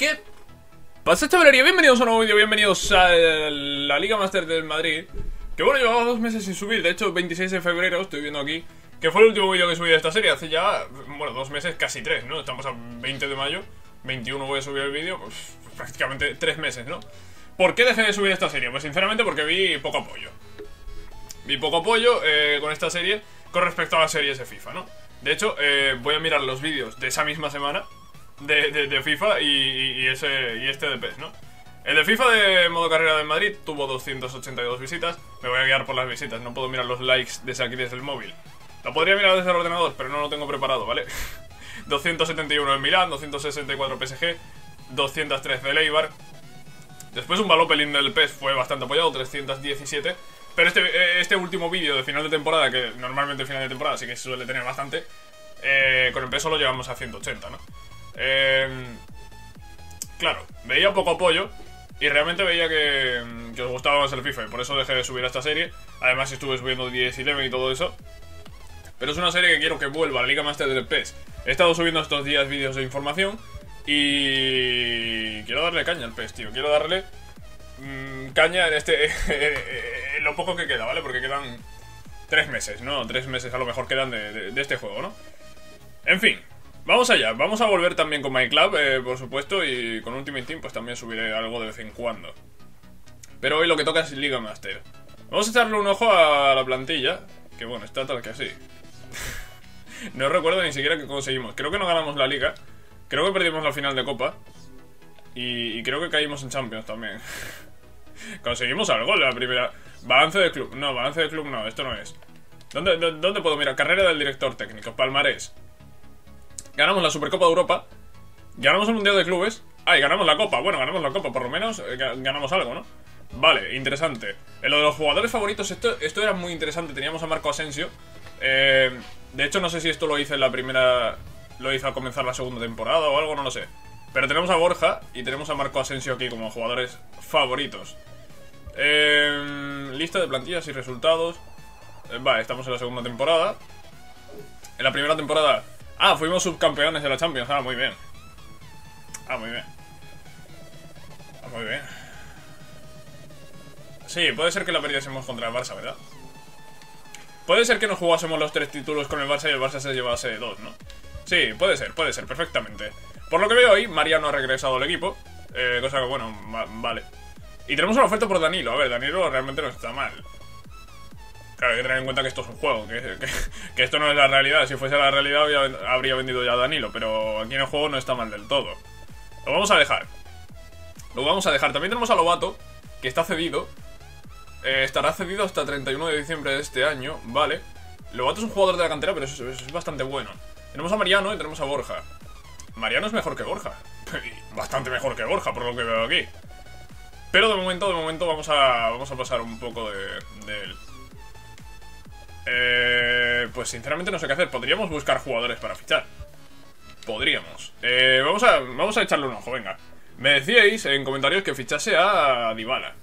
qué pasa chavalería? Bienvenidos a un nuevo vídeo, bienvenidos a la Liga Master del Madrid Que bueno, llevaba dos meses sin subir, de hecho 26 de febrero, estoy viendo aquí Que fue el último vídeo que subí de esta serie, hace ya, bueno, dos meses, casi tres, ¿no? Estamos a 20 de mayo, 21 voy a subir el vídeo, pues, prácticamente tres meses, ¿no? ¿Por qué dejé de subir esta serie? Pues sinceramente porque vi poco apoyo Vi poco apoyo eh, con esta serie con respecto a las series de FIFA, ¿no? De hecho, eh, voy a mirar los vídeos de esa misma semana de, FIFA y, ese, y este de PES, ¿no? El de FIFA de modo carrera de Madrid tuvo 282 visitas. Me voy a guiar por las visitas, no puedo mirar los likes desde aquí desde el móvil. Lo podría mirar desde el ordenador, pero no lo tengo preparado, ¿vale? 271 en Milán, 264 PSG, 203 de Leibar. Después un Balopelin del PES fue bastante apoyado, 317. Pero este, este último vídeo de final de temporada, que normalmente final de temporada sí que suele tener bastante, eh, con el PES solo llegamos a 180, ¿no? Eh, claro, veía poco apoyo y realmente veía que, que, os gustaba más el FIFA y por eso dejé de subir a esta serie. Además estuve subiendo 10 y 11 y todo eso. Pero es una serie que quiero que vuelva a la Liga Master del PES. He estado subiendo estos días vídeos de información y quiero darle caña al PES, tío. Quiero darle mmm, caña en este lo poco que queda, ¿vale? Porque quedan tres meses, ¿no? Tres meses a lo mejor quedan de, de este juego, ¿no? En fin, Vamos allá, vamos a volver también con MyClub, eh, por supuesto, y con Ultimate Team pues también subiré algo de vez en cuando. Pero hoy lo que toca es Liga Master. Vamos a echarle un ojo a la plantilla, que bueno, está tal que así. no recuerdo ni siquiera que conseguimos. Creo que no ganamos la liga, creo que perdimos la final de Copa, y, creo que caímos en Champions también. conseguimos algo la primera... Balance de club, no, balance de club no, esto no es. ¿Dónde, ¿Dónde puedo mirar? Carrera del director técnico, palmarés ganamos la Supercopa de Europa, ganamos el Mundial de Clubes, ah, y ganamos la Copa. Bueno, ganamos la Copa, por lo menos eh, ganamos algo, ¿no? Vale, interesante. En lo de los jugadores favoritos, esto, esto era muy interesante. Teníamos a Marco Asensio. Eh, de hecho, no sé si esto lo hice en la primera. Lo hice al comenzar la segunda temporada o algo, no lo sé. Pero tenemos a Borja y tenemos a Marco Asensio aquí como jugadores favoritos. Eh, lista de plantillas y resultados. vale, estamos en la segunda temporada. En la primera temporada Ah, fuimos subcampeones de la Champions. Ah, muy bien. Ah, muy bien. Ah, muy bien. Sí, puede ser que la perdiésemos contra el Barça, ¿verdad? Puede ser que nos jugásemos los tres títulos con el Barça y el Barça se llevase dos, ¿no? Sí, puede ser, puede ser, perfectamente. Por lo que veo hoy, Mariano ha regresado al equipo. Eh, cosa que, bueno, vale. Y tenemos una oferta por Danilo. A ver, Danilo realmente no está mal. Claro, hay que tener en cuenta que esto es un juego, que, esto no es la realidad. Si fuese la realidad habría vendido ya a Danilo, pero aquí en el juego no está mal del todo. Lo vamos a dejar. Lo vamos a dejar. También tenemos a Lobato, que está cedido. Eh, estará cedido hasta el 31 de diciembre de este año, vale. Lobato es un jugador de la cantera, pero es, bastante bueno. Tenemos a Mariano y tenemos a Borja. Mariano es mejor que Borja. Bastante mejor que Borja, por lo que veo aquí. Pero de momento, de momento vamos a, vamos a pasar un poco de, de él. Eh, pues sinceramente no sé qué hacer. Podríamos buscar jugadores para fichar. Podríamos. Eh, vamos, a, vamos a echarle un ojo, venga. Me decíais en comentarios que fichase a Dybala.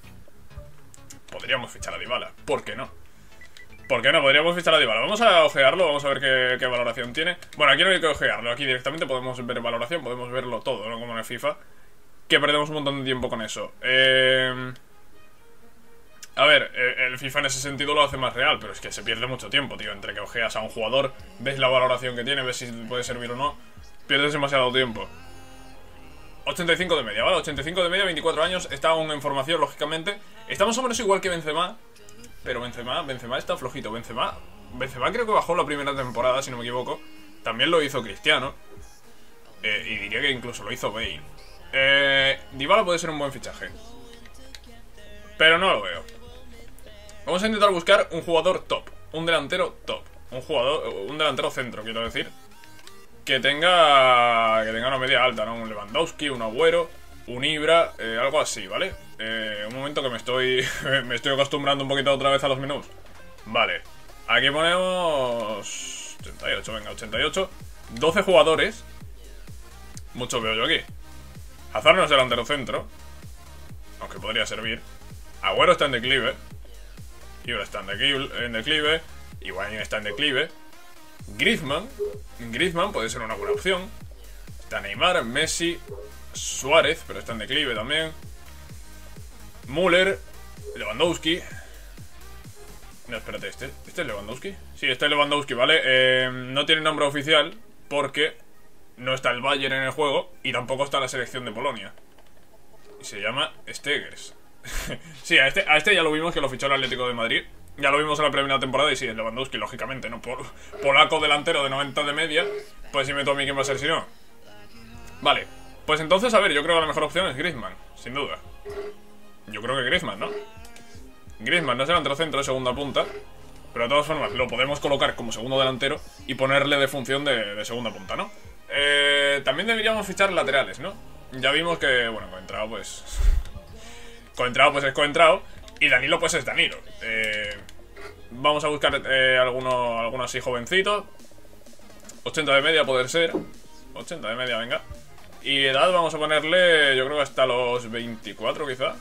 Podríamos fichar a Dybala. ¿Por qué no? ¿Por qué no? Podríamos fichar a Dybala. Vamos a ojearlo, vamos a ver qué, qué, valoración tiene. Bueno, aquí no hay que ojearlo. Aquí directamente podemos ver valoración, podemos verlo todo, ¿no? Como en FIFA. Que perdemos un montón de tiempo con eso. Eh... A ver, el FIFA en ese sentido lo hace más real, pero es que se pierde mucho tiempo, tío. Entre que ojeas a un jugador, ves la valoración que tiene, ves si puede servir o no, pierdes demasiado tiempo. 85 de media, ¿vale? 85 de media, 24 años, está aún en formación, lógicamente. Estamos más o menos igual que Benzema, pero Benzema, Benzema está flojito. Benzema, Benzema creo que bajó la primera temporada, si no me equivoco. También lo hizo Cristiano. Eh, y diría que incluso lo hizo Bale. Eh, Dybala puede ser un buen fichaje. Pero no lo veo. Vamos a intentar buscar un jugador top. Un delantero top. Un jugador, un delantero centro, quiero decir. Que tenga, que tenga una media alta, ¿no? Un Lewandowski, un Agüero, un Ibra, eh, algo así, ¿vale? Eh, un momento que me estoy, me estoy acostumbrando un poquito otra vez a los menús. Vale. Aquí ponemos... 88, venga, 88. 12 jugadores. Mucho veo yo aquí. Hazard no es delantero centro. Aunque podría servir. Agüero está en declive. Ibra está en declive, Higuaín está en declive. Griezmann, Griezmann puede ser una buena opción. Está Neymar, Messi, Suárez, pero está en declive también. Müller, Lewandowski. No, espérate, ¿este, ¿este es Lewandowski? Sí, este es Lewandowski, ¿vale? Eh, no tiene nombre oficial porque no está el Bayern en el juego y tampoco está la selección de Polonia. Y se llama Stegers. sí, a este, a este ya lo vimos que lo fichó el Atlético de Madrid. Ya lo vimos en la primera temporada y sí, es Lewandowski, lógicamente, ¿no? Por, polaco delantero de 90 de media. Pues me a mí quién va a ser si no. Vale, pues entonces, a ver, yo creo que la mejor opción es Griezmann, sin duda. Yo creo que Griezmann, ¿no? Griezmann no es delantero centro de segunda punta. Pero de todas formas, lo podemos colocar como segundo delantero y ponerle de función de, segunda punta, ¿no? Eh, también deberíamos fichar laterales, ¿no? Ya vimos que, bueno, Coentrao, pues... Coentrao, pues es Coentrao. Y Danilo, pues es Danilo. Eh, vamos a buscar eh, alguno, alguno así jovencito. 80 de media poder ser. 80 de media, venga. Y edad vamos a ponerle, yo creo que hasta los 24 quizá.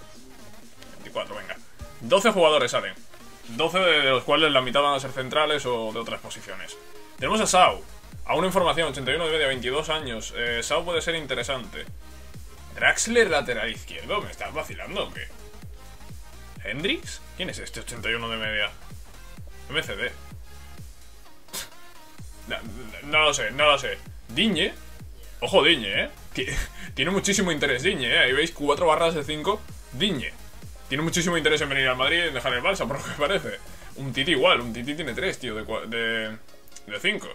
24, venga. 12 jugadores salen. 12 de los cuales la mitad van a ser centrales o de otras posiciones. Tenemos a Sau. A una información, 81 de media, 22 años. Eh, Sau puede ser interesante. Draxler lateral izquierdo. ¿Me estás vacilando qué? ¿Hendrix? ¿Quién es este 81 de media? MCD. No, lo sé, no lo sé. Diñe. Ojo, Diñe, ¿eh? Tiene muchísimo interés Diñe, ¿eh? Ahí veis 4 barras de 5. Diñe. Tiene muchísimo interés en venir al Madrid y dejar el Balsa, por lo que parece. Un Titi igual, un Titi tiene 3, tío, de 5.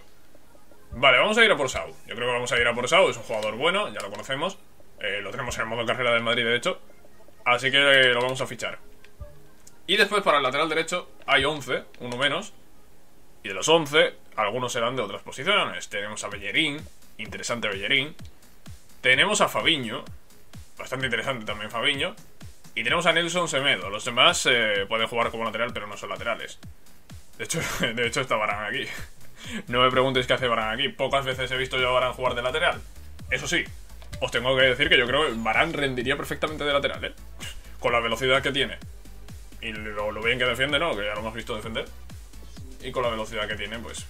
Vale, vamos a ir a por Sau. Yo creo que vamos a ir a por Sau, es un jugador bueno, ya lo conocemos. Eh, lo tenemos en el modo carrera del Madrid, de hecho. Así que lo vamos a fichar. Y después para el lateral derecho hay 11, uno menos. Y de los 11, algunos serán de otras posiciones. Tenemos a Bellerín, interesante Bellerín. Tenemos a Fabiño, bastante interesante también Fabiño. Y tenemos a Nelson Semedo. Los demás eh, pueden jugar como lateral, pero no son laterales. De hecho, de hecho está Barán aquí. No me preguntéis qué hace Barán aquí. Pocas veces he visto yo a Barán jugar de lateral. Eso sí, os tengo que decir que yo creo que Barán rendiría perfectamente de lateral, ¿eh? Con la velocidad que tiene. Y lo, bien que defiende, ¿no? Que ya lo hemos visto defender. Y con la velocidad que tiene, pues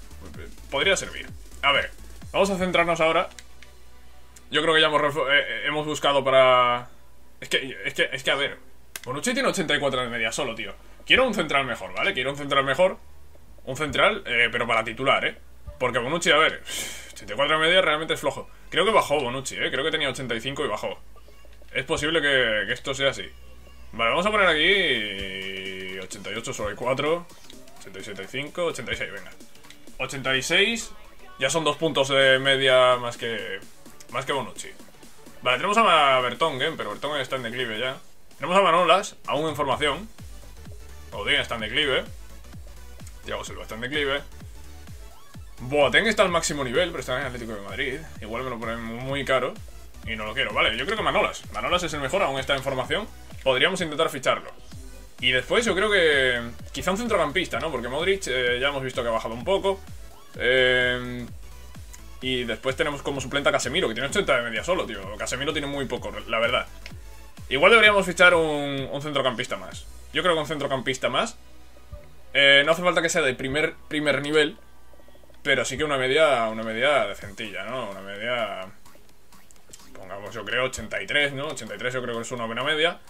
podría servir. A ver, vamos a centrarnos ahora. Yo creo que ya hemos, eh, eh, hemos buscado para... Es que, es que, es que, a ver. Bonucci tiene 84 de media solo, tío. Quiero un central mejor, ¿vale? Quiero un central mejor. Un central, eh, pero para titular, ¿eh? Porque Bonucci, a ver, 84 de media realmente es flojo. Creo que bajó Bonucci, ¿eh? Creo que tenía 85 y bajó. Es posible que, esto sea así. Vale, vamos a poner aquí 88 sobre 4. 85, 86, venga. 86. Ya son dos puntos de media más que. Más que Bonucci. Vale, tenemos a Bertongen, pero Bertongen está en declive ya. Tenemos a Manolas, aún en formación. Odin está en declive. Thiago Silva está en declive. Boateng está al máximo nivel, pero está en Atlético de Madrid. Igual me lo ponen muy caro. Y no lo quiero, vale. Yo creo que Manolas. Manolas es el mejor, aún está en formación. Podríamos intentar ficharlo. Y después yo creo que quizá un centrocampista, ¿no? Porque Modric eh, ya hemos visto que ha bajado un poco. Eh, y después tenemos como suplente a Casemiro, que tiene 80 de media solo, tío. Casemiro tiene muy poco, la verdad. Igual deberíamos fichar un, centrocampista más. Yo creo que un centrocampista más. Eh, no hace falta que sea de primer, primer nivel, pero sí que una media, una media decentilla, ¿no? Una media... Pongamos, yo creo, 83, ¿no? 83 yo creo que es una buena media.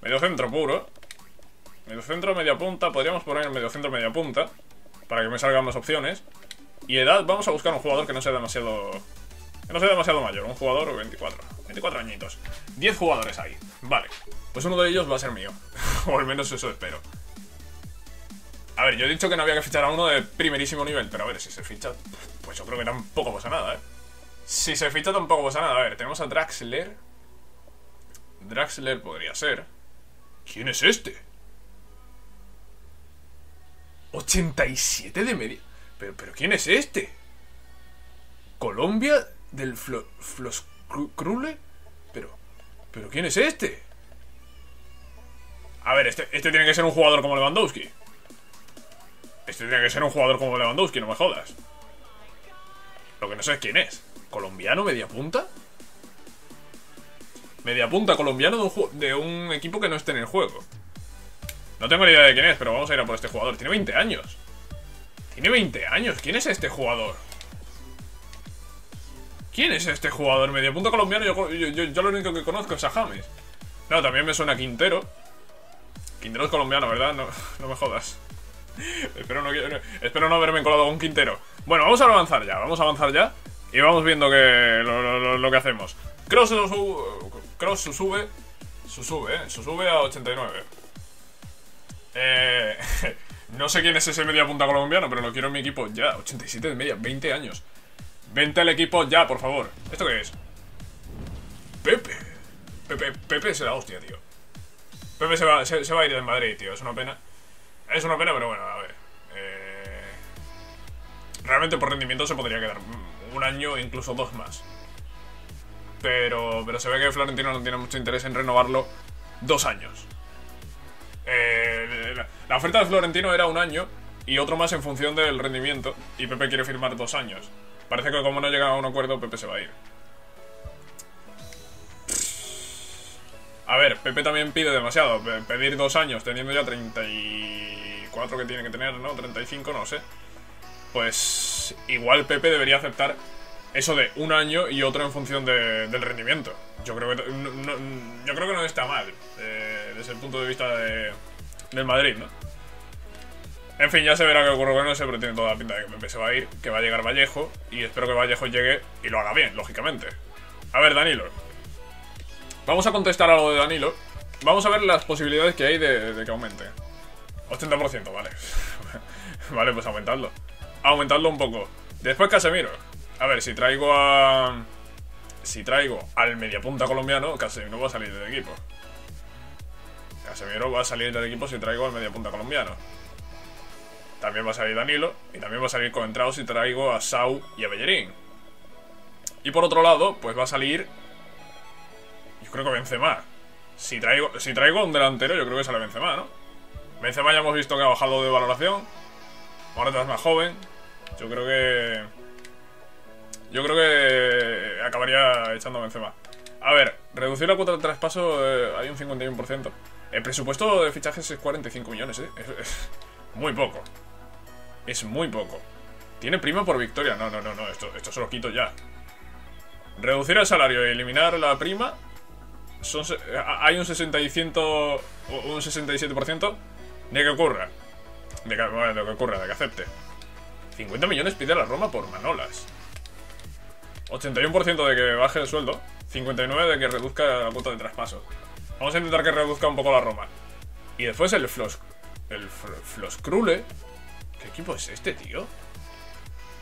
Medio centro puro. Medio centro, media punta. Podríamos poner medio centro, media punta. Para que me salgan más opciones. Y edad, vamos a buscar un jugador que no sea demasiado... Que no sea demasiado mayor. Un jugador 24. 24 añitos. 10 jugadores ahí. Vale. Pues uno de ellos va a ser mío. o al menos eso espero. A ver, yo he dicho que no había que fichar a uno de primerísimo nivel. Pero a ver, si se ficha... Pues yo creo que tampoco pasa nada, ¿eh? Si se ficha tampoco pasa nada. A ver, tenemos a Draxler. Draxler podría ser. ¿Quién es este? 87 de media. Pero, pero ¿quién es este? ¿Colombia del Flo? Pero, pero ¿quién es este? A ver, este, este tiene que ser un jugador como Lewandowski. Este tiene que ser un jugador como Lewandowski, no me jodas. Lo que no sé es quién es. ¿Colombiano media punta? Media colombiano de un, equipo que no esté en el juego. No tengo ni idea de quién es, pero vamos a ir a por este jugador. Tiene 20 años. Tiene 20 años. ¿Quién es este jugador? ¿Quién es este jugador medio punto colombiano? Yo, yo, yo, lo único que conozco es a James. No, también me suena Quintero. Quintero es colombiano, ¿verdad? No, no me jodas. espero, no, espero no haberme colado con Quintero. Bueno, vamos a avanzar ya, vamos a avanzar ya. Y vamos viendo que lo, que hacemos. Cross, Cross sube. sube, ¿eh? sube a 89. Eh, no sé quién es ese media punta colombiano, pero lo quiero en mi equipo ya. 87 de media, 20 años. Vente al equipo ya, por favor. ¿Esto qué es? Pepe. Pepe, Pepe es la hostia, tío. Pepe se va, se, va a ir de Madrid, tío. Es una pena. Es una pena, pero bueno, a ver. Eh, realmente por rendimiento se podría quedar un año, incluso dos más. Pero, pero se ve que Florentino no tiene mucho interés en renovarlo dos años. Eh, la oferta de Florentino era un año y otro más en función del rendimiento. Y Pepe quiere firmar dos años. Parece que como no llega a un acuerdo, Pepe se va a ir. A ver, Pepe también pide demasiado. Pedir dos años teniendo ya 34 que tiene que tener, ¿no? 35, no sé. Pues igual Pepe debería aceptar eso de un año y otro en función del rendimiento. Yo creo que no, yo creo que no está mal eh, desde el punto de vista de, del Madrid, ¿no? En fin, ya se verá qué ocurre con ese, pero tiene toda la pinta de que Pepe se va a ir, que va a llegar Vallejo, y espero que Vallejo llegue y lo haga bien, lógicamente. A ver, Danilo. Vamos a contestar algo de Danilo. Vamos a ver las posibilidades que hay de, que aumente. 80%, vale. vale, pues aumentadlo. Aumentadlo un poco. Después Casemiro. A ver, si traigo a... Si traigo al mediapunta colombiano, Casemiro va a salir del equipo. Casemiro va a salir del equipo si traigo al mediapunta colombiano. También va a salir Danilo. Y también va a salir Coentrao si traigo a Sau y a Bellerín. Y por otro lado, pues va a salir... Yo creo que Benzema. Si traigo, si traigo un delantero, yo creo que sale Benzema, ¿no? Benzema ya hemos visto que ha bajado de valoración. Ahora es más joven. Yo creo que... Yo creo que acabaría echando a Benzema. A ver, reducir la cuota de traspaso eh, hay un 51%. El presupuesto de fichajes es 45 millones, ¿eh? muy poco. Es muy poco. ¿Tiene prima por victoria? No, no, no, no. Esto, esto se lo quito ya. Reducir el salario y eliminar la prima. Son, hay un 60 un 67% de que ocurra. De que, de que ocurra, de que acepte. 50 millones pide la Roma por Manolas. 81% de que baje el sueldo. 59% de que reduzca la cuota de traspaso. Vamos a intentar que reduzca un poco la Roma. Y después el Flos. El Floskrule ¿Qué equipo es este, tío?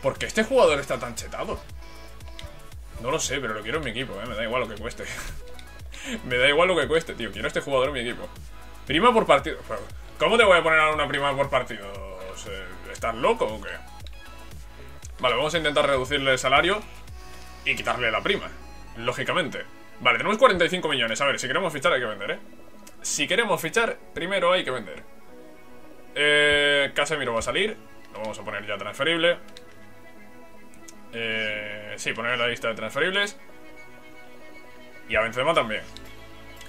¿Por qué este jugador está tan chetado? No lo sé, pero lo quiero en mi equipo, ¿eh? Me da igual lo que cueste. Me da igual lo que cueste, tío. Quiero este jugador en mi equipo. Prima por partido. ¿Cómo te voy a poner a una prima por partido? ¿Estás loco o qué? Vale, vamos a intentar reducirle el salario y quitarle la prima. Lógicamente. Vale, tenemos 45 millones. A ver, si queremos fichar hay que vender, ¿eh? Si queremos fichar, primero hay que vender. Eh, Casemiro va a salir. Lo vamos a poner ya transferible. Eh, sí, poner la lista de transferibles. Y a Benzema también.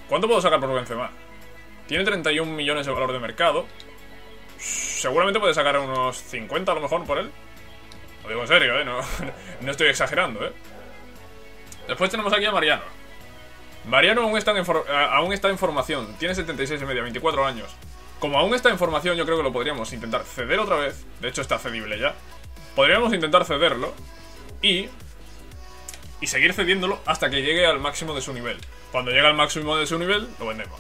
¿Cuánto puedo sacar por Benzema? Tiene 31 millones de valor de mercado. Seguramente puede sacar unos 50 a lo mejor por él. Lo digo en serio, ¿eh? No, no estoy exagerando, ¿eh? Después tenemos aquí a Mariano. Mariano aún está en, aún está en formación. Tiene 76 y media, 24 años. Como aún está en formación, yo creo que lo podríamos intentar ceder otra vez. De hecho, está cedible ya. Podríamos intentar cederlo y... Y seguir cediéndolo hasta que llegue al máximo de su nivel. Cuando llegue al máximo de su nivel, lo vendemos.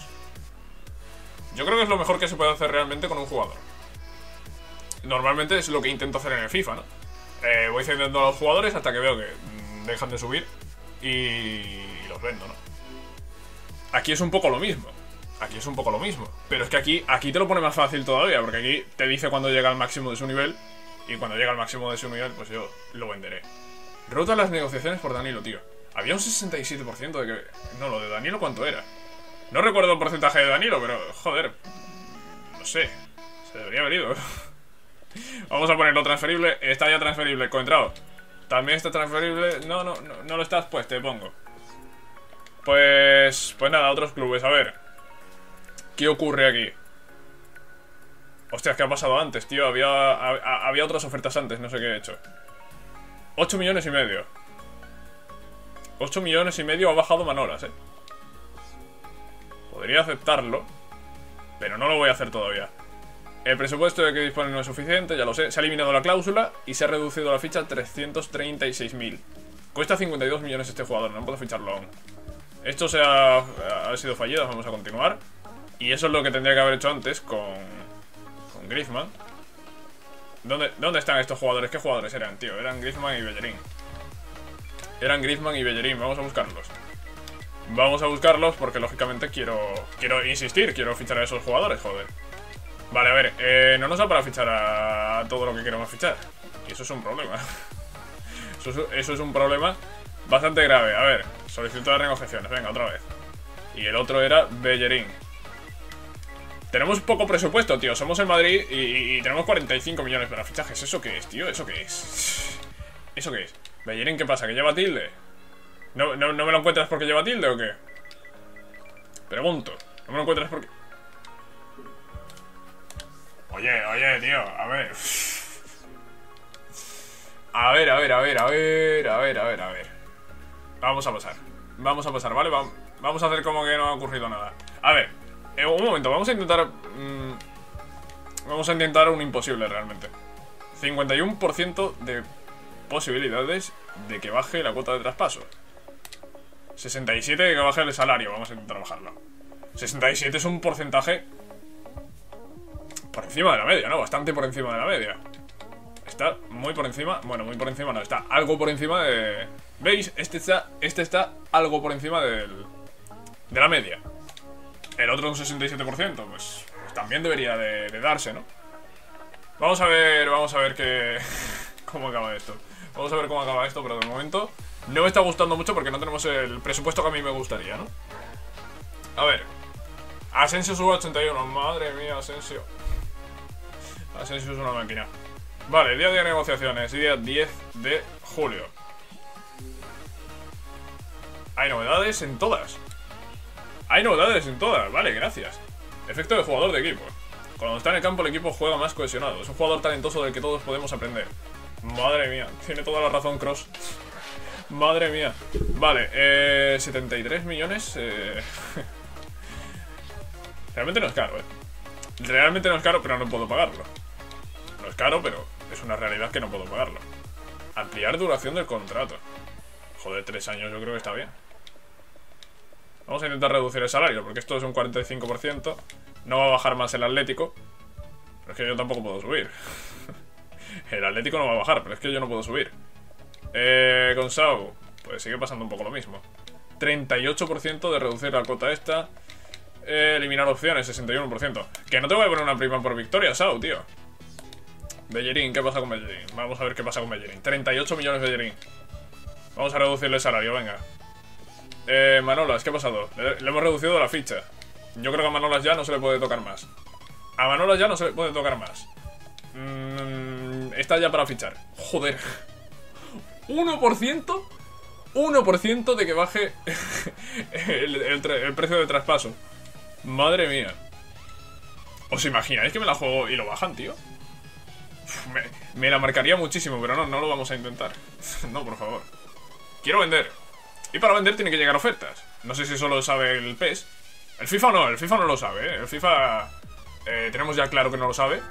Yo creo que es lo mejor que se puede hacer realmente con un jugador. Normalmente es lo que intento hacer en el FIFA, ¿no? Eh, voy cediendo a los jugadores hasta que veo que mm, dejan de subir y los vendo, ¿no? Aquí es un poco lo mismo. Aquí es un poco lo mismo. Pero es que aquí, aquí te lo pone más fácil todavía, porque aquí te dice cuando llega al máximo de su nivel. Y cuando llega al máximo de su nivel, pues yo lo venderé. Rota las negociaciones por Danilo, tío. Había un 67% de que... No, lo de Danilo, ¿cuánto era? No recuerdo el porcentaje de Danilo, pero... Joder. No sé. Se debería haber ido. Vamos a ponerlo transferible. Está ya transferible. Coentrado. También está transferible. No, no, no, no lo estás, pues te pongo. Pues... Pues nada, otros clubes. A ver. ¿Qué ocurre aquí? Hostias, ¿qué ha pasado antes, tío? Había, había otras ofertas antes, no sé qué he hecho. 8 millones y medio. 8 millones y medio ha bajado Manolas, eh. Podría aceptarlo, pero no lo voy a hacer todavía. El presupuesto de que dispone no es suficiente, ya lo sé. Se ha eliminado la cláusula y se ha reducido la ficha a 336.000. Cuesta 52 millones este jugador, no puedo ficharlo aún. Esto se ha, ha, sido fallido, vamos a continuar. Y eso es lo que tendría que haber hecho antes con, con Griezmann. ¿Dónde, ¿Dónde están estos jugadores? ¿Qué jugadores eran, tío? Eran Griezmann y Bellerín. Eran Griezmann y Bellerín, vamos a buscarlos. Vamos a buscarlos porque lógicamente quiero quiero insistir, quiero fichar a esos jugadores, joder. Vale, a ver, eh, no nos da para fichar a todo lo que queremos fichar. Y eso es un problema. Eso, es un problema bastante grave. A ver, solicitud de negociaciones, venga, otra vez. Y el otro era Bellerín. Tenemos poco presupuesto, tío. Somos en Madrid y, y, tenemos 45 millones para fichajes. ¿Eso qué es, tío? ¿Eso qué es? ¿Eso qué es? Bellerín, ¿qué pasa? ¿Que lleva tilde? ¿No, no, ¿No me lo encuentras porque lleva tilde o qué? Pregunto. ¿No me lo encuentras porque...? Oye, oye, tío, a ver... A ver, a ver, a ver, a ver, a ver, a ver, a ver. Vamos a pasar. Vamos a pasar, ¿vale? Vamos a hacer como que no ha ocurrido nada. A ver, eh, un momento, vamos a intentar... Mmm, vamos a intentar un imposible realmente. 51% de posibilidades de que baje la cuota de traspaso. 67 de que baje el salario, vamos a intentar bajarlo. 67 es un porcentaje por encima de la media, ¿no? Bastante por encima de la media. Está muy por encima, bueno, muy por encima no, está algo por encima de... ¿Veis? Este está, este está algo por encima del, de la media. El otro un 67%, pues, pues, también debería de, de darse, ¿no? Vamos a ver, vamos a ver qué... cómo acaba esto. Vamos a ver cómo acaba esto, pero de momento no me está gustando mucho porque no tenemos el presupuesto que a mí me gustaría, ¿no? A ver. Asensio sube a 81. Madre mía, Asensio. Asensio es una máquina. Vale, día de negociaciones. Día 10 de julio. Hay novedades en todas. Hay novedades en todas. Vale, gracias. Efecto de jugador de equipo. Cuando está en el campo el equipo juega más cohesionado. Es un jugador talentoso del que todos podemos aprender. Madre mía, tiene toda la razón Cross. Madre mía. Vale, eh, 73 millones. Eh... Realmente no es caro, eh. Realmente no es caro, pero no puedo pagarlo. No es caro, pero es una realidad que no puedo pagarlo. Ampliar duración del contrato. Joder, tres años yo creo que está bien. Vamos a intentar reducir el salario, porque esto es un 45%. No va a bajar más el Atlético. Pero es que yo tampoco puedo subir. el Atlético no va a bajar, pero es que yo no puedo subir. Eh, con pues sigue pasando un poco lo mismo. 38% de reducir la cuota esta. Eh, eliminar opciones, 61%. Que no te voy a poner una prima por victoria, Sau, tío. Bellerín, ¿qué pasa con Bellerín? Vamos a ver qué pasa con Bellerín. 38 millones Bellerín. Vamos a reducirle el salario, venga. Eh, Manolas, ¿qué ha pasado? Le, hemos reducido la ficha. Yo creo que a Manolas ya no se le puede tocar más. A Manolas ya no se le puede tocar más. Mmm, está ya para fichar. Joder. 1%. 1% de que baje el, precio de traspaso. Madre mía. ¿Os imagináis que me la juego y lo bajan, tío? Me, la marcaría muchísimo, pero no, no lo vamos a intentar. no, por favor. Quiero vender. Y para vender tiene que llegar ofertas. No sé si eso lo sabe el PES. El FIFA no, el FIFA no lo sabe, ¿eh? El FIFA eh, tenemos ya claro que no lo sabe.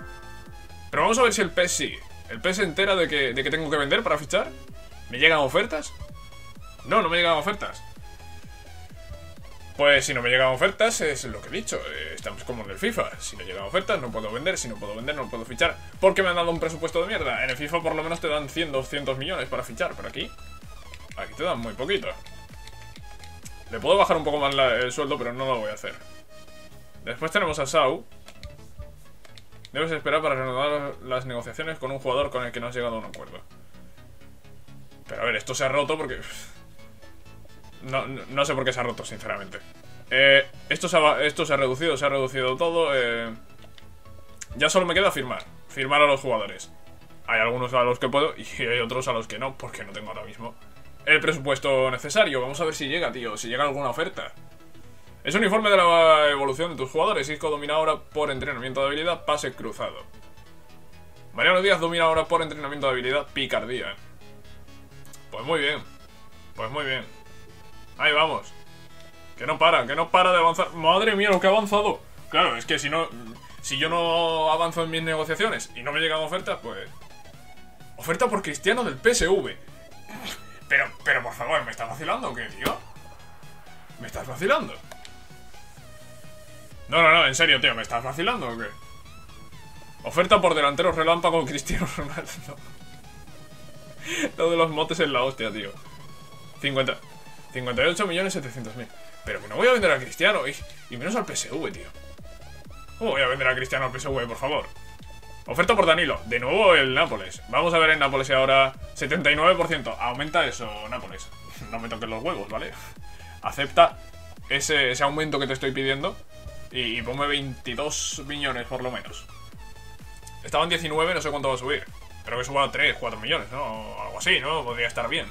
Pero vamos a ver si el PES sí. ¿El PES se entera de que, de que tengo que vender para fichar? ¿Me llegan ofertas? No, no me llegan ofertas. Pues si no me llegan ofertas, es lo que he dicho. Eh, estamos como en el FIFA. Si no llegan ofertas, no puedo vender. Si no puedo vender, no puedo fichar. Porque me han dado un presupuesto de mierda. En el FIFA por lo menos te dan 100, 200 millones para fichar. Pero aquí, aquí te dan muy poquito. Le puedo bajar un poco más el sueldo, pero no lo voy a hacer. Después tenemos a Sau. Debes esperar para reanudar las negociaciones con un jugador con el que no has llegado a un acuerdo. Pero a ver, esto se ha roto porque... No, no, sé por qué se ha roto, sinceramente. Eh, esto, se ha, esto se ha reducido, se ha reducido todo. Eh... Ya solo me queda firmar. Firmar a los jugadores. Hay algunos a los que puedo y hay otros a los que no, porque no tengo ahora mismo el presupuesto necesario. Vamos a ver si llega, tío, si llega alguna oferta. Es un informe de la evolución de tus jugadores. Isco domina ahora por entrenamiento de habilidad, pase cruzado. Mariano Díaz domina ahora por entrenamiento de habilidad, picardía. Pues muy bien. Pues muy bien. Ahí vamos. Que no para, que no para de avanzar. Madre mía, lo que ha avanzado. Claro, es que si no. Si yo no avanzo en mis negociaciones y no me llegan ofertas, pues. Oferta por Cristiano del PSV. Pero, pero por favor, ¿me estás vacilando o qué, tío? ¿Me estás vacilando? No, no, no, en serio, tío, ¿me estás vacilando o qué? Oferta por delantero relámpago Cristiano Ronaldo. Lo de los motes es la hostia, tío. 50. 58 millones 700 mil. Pero que no voy a vender a Cristiano y, menos al PSV, tío. ¿Cómo voy a vender a Cristiano al PSV, por favor? Oferta por Danilo. De nuevo el Nápoles. Vamos a ver en Nápoles ahora 79%. Aumenta eso, Nápoles. No me toques los huevos, ¿vale? Acepta ese, aumento que te estoy pidiendo y, y ponme 22 millones por lo menos. Estaba en 19, no sé cuánto va a subir. Pero que suba a 3, 4 millones, ¿no? Algo así, ¿no? Podría estar bien.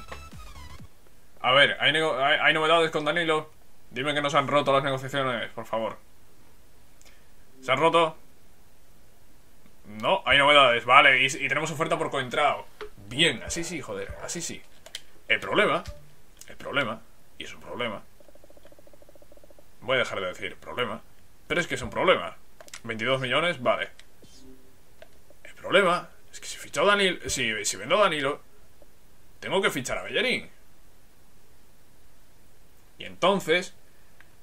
A ver, ¿hay, hay, novedades con Danilo? Dime que no se han roto las negociaciones, por favor. ¿Se han roto? No, hay novedades, vale, y, y, tenemos oferta por coentrao. Bien, así sí, joder, así sí. El problema, el problema, y es un problema. Voy a dejar de decir problema, pero es que es un problema. 22 millones, vale. El problema es que si ficho a Danilo, si, si vendo a Danilo, tengo que fichar a Bellerín. Y entonces,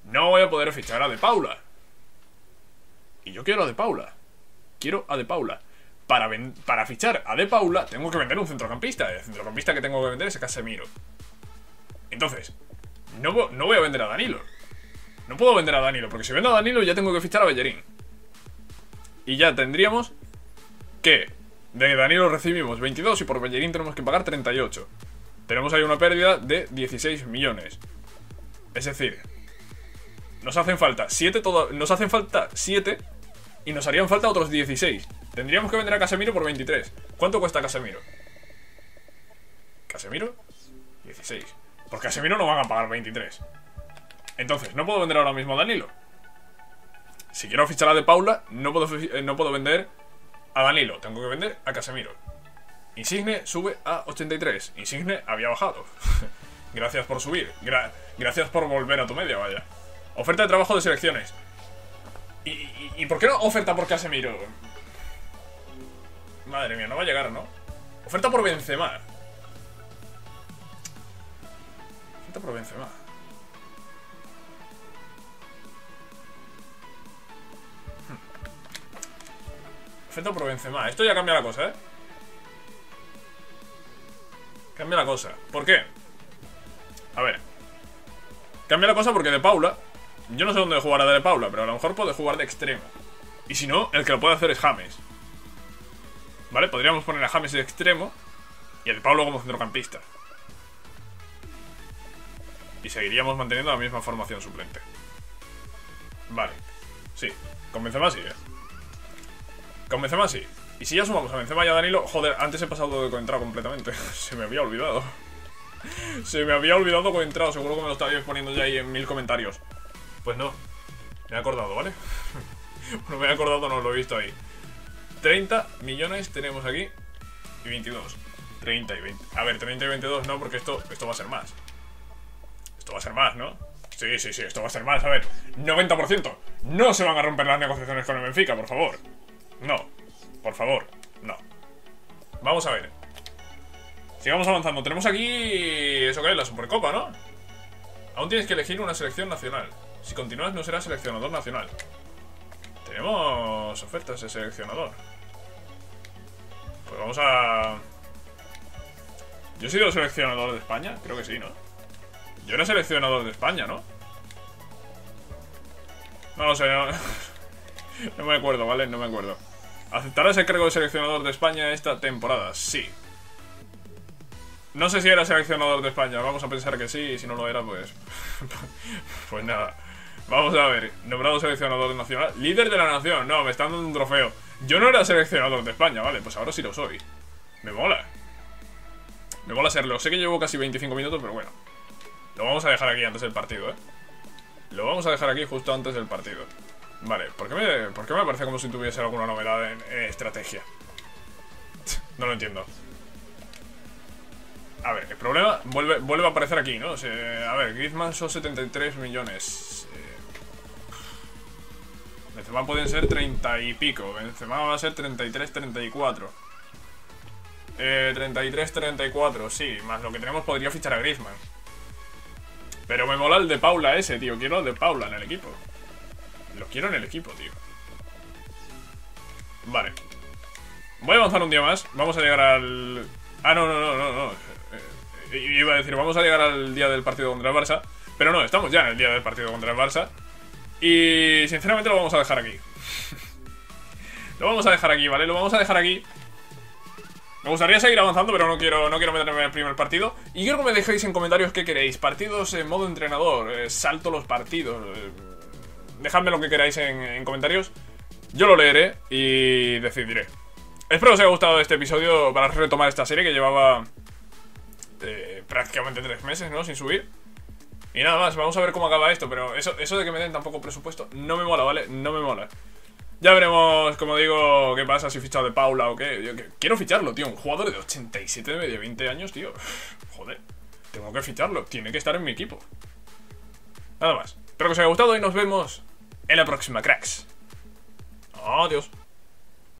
no voy a poder fichar a De Paula. Y yo quiero a De Paula. Quiero a De Paula. Para, para fichar a De Paula, tengo que vender un centrocampista. El centrocampista que tengo que vender es Casemiro. Entonces, no, no voy a vender a Danilo. No puedo vender a Danilo, porque si vendo a Danilo ya tengo que fichar a Bellerín. Y ya tendríamos que de Danilo recibimos 22 y por Bellerín tenemos que pagar 38. Tenemos ahí una pérdida de 16 millones. Es decir, nos hacen falta 7 todo, nos hacen falta 7 y nos harían falta otros 16. Tendríamos que vender a Casemiro por 23. ¿Cuánto cuesta Casemiro? ¿Casemiro? 16. Por Casemiro no van a pagar 23. Entonces, no puedo vender ahora mismo a Danilo. Si quiero fichar a De Paula, no puedo, eh, no puedo vender a Danilo. Tengo que vender a Casemiro. Insigne sube a 83. Insigne había bajado. Gracias por subir. Gra gracias por volver a tu media, vaya. Oferta de trabajo de selecciones. ¿Y, y, y por qué no oferta por Casemiro? Madre mía, no va a llegar, ¿no? Oferta por Benzema. Oferta por Benzema. Oferta por Benzema. Esto ya cambia la cosa, ¿eh? Cambia la cosa. ¿Por qué? A ver. Cambia la cosa porque de Paula. Yo no sé dónde jugará de Paula, pero a lo mejor puede jugar de extremo. Y si no, el que lo puede hacer es James. ¿Vale? Podríamos poner a James de extremo y a de Paula como centrocampista. Y seguiríamos manteniendo la misma formación suplente. Vale. Sí. Con Benzema sí, ¿eh? Con Benzema sí. Y si ya sumamos a Benzema y a Danilo... Joder, antes he pasado de coentrado completamente. Se me había olvidado. Se me había olvidado coentrado. Seguro que me lo estabais poniendo ya ahí en mil comentarios. Pues no. Me he acordado, ¿vale? bueno, me he acordado, no lo he visto ahí. 30 millones tenemos aquí. Y 22. 30 y 20. A ver, 30 y 22 no, porque esto, esto va a ser más. Esto va a ser más, ¿no? Sí, sí, sí, esto va a ser más. A ver, 90%. No se van a romper las negociaciones con el Benfica, por favor. No. Por favor, no. Vamos a ver. Sigamos avanzando. Tenemos aquí... ¿Eso qué es? La Supercopa, ¿no? Aún tienes que elegir una selección nacional. Si continúas no serás seleccionador nacional. Tenemos ofertas de seleccionador. Pues vamos a... ¿Yo he sido seleccionador de España? Creo que sí, ¿no? Yo era seleccionador de España, ¿no? No lo sé, no... no me acuerdo, ¿vale? No me acuerdo. ¿Aceptarás el cargo de seleccionador de España esta temporada? Sí. No sé si era seleccionador de España, vamos a pensar que sí, y si no lo era, pues... pues nada. Vamos a ver, nombrado seleccionador nacional. Líder de la nación, no, me están dando un trofeo. Yo no era seleccionador de España, vale, pues ahora sí lo soy. Me mola. Me mola serlo. Sé que llevo casi 25 minutos, pero bueno. Lo vamos a dejar aquí antes del partido, ¿eh? Lo vamos a dejar aquí justo antes del partido. Vale, ¿por qué me, por parece como si tuviese alguna novedad en, estrategia? no lo entiendo. A ver, el problema vuelve, vuelve a aparecer aquí, ¿no? A ver, Griezmann son 73 millones. Eh, Benzema pueden ser 30 y pico. Benzema va a ser 33, 34. Eh, 33, 34, sí. Más lo que tenemos podría fichar a Griezmann. Pero me mola el de Paula ese, tío. Quiero el de Paula en el equipo. Lo quiero en el equipo, tío. Vale. Voy a avanzar un día más. Vamos a llegar al... Ah, no, no, no, no, no. Eh, eh, iba a decir, vamos a llegar al día del partido contra el Barça. Pero no, estamos ya en el día del partido contra el Barça. Y sinceramente lo vamos a dejar aquí. lo vamos a dejar aquí, ¿vale? Lo vamos a dejar aquí. Me gustaría seguir avanzando, pero no quiero, no quiero meterme en el primer partido. Y quiero que me dejéis en comentarios qué queréis. Partidos en modo entrenador, eh, salto los partidos. Eh, dejadme lo que queráis en, en comentarios. Yo lo leeré y decidiré. Espero os haya gustado este episodio para retomar esta serie que llevaba eh, prácticamente tres meses, ¿no? Sin subir. Y nada más, vamos a ver cómo acaba esto, pero eso, eso de que me den tan poco presupuesto no me mola, ¿vale? No me mola. Ya veremos, como digo, qué pasa si fichado de Paula o qué. Quiero ficharlo, tío. Un jugador de 87 de 20 años, tío. Joder, tengo que ficharlo. Tiene que estar en mi equipo. Nada más. Espero que os haya gustado y nos vemos en la próxima, cracks. Adiós.